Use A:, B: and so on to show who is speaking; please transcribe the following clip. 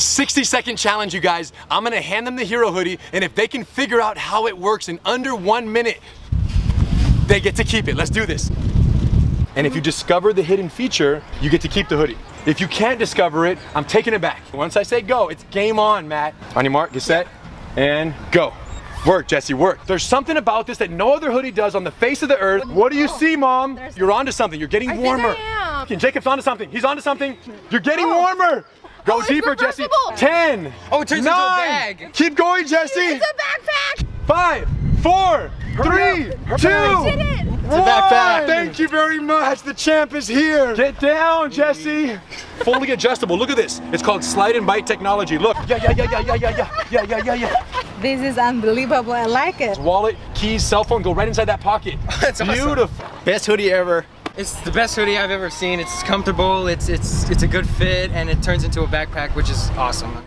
A: 60 second challenge, you guys. I'm gonna hand them the hero hoodie, and if they can figure out how it works in under one minute, they get to keep it. Let's do this. And if you discover the hidden feature, you get to keep the hoodie. If you can't discover it, I'm taking it back. Once I say go, it's game on, Matt. On your mark, get set, and go. Work, Jesse, work. There's something about this that no other hoodie does on the face of the earth. What do you see, Mom? You're onto something. You're getting
B: I think
A: warmer.
B: I am.
A: Jacob's onto something. He's onto something. You're getting
B: Oh.
A: warmer. Go
B: Oh,
A: deeper, Jesse. 10.
C: Oh, it turns into a bag.
A: Keep going, Jesse.
B: It's a backpack!
A: Five, four, three, two,
B: I did it!
A: one.
C: backpack.
A: Thank you very much. The champ is here. Get down, Jesse. Fully adjustable. Look at this. It's called slide and bite technology. Look. Yeah, yeah, yeah, yeah, yeah, yeah, yeah, yeah, yeah, yeah, yeah.
D: This is unbelievable. I like it.
A: Wallet, keys, cell phone go right inside that pocket.
C: That's awesome.
A: Beautiful.
C: Best hoodie ever. It's the best hoodie I've ever seen. It's comfortable, it's it's it's a good fit, and it turns into a backpack, which is awesome.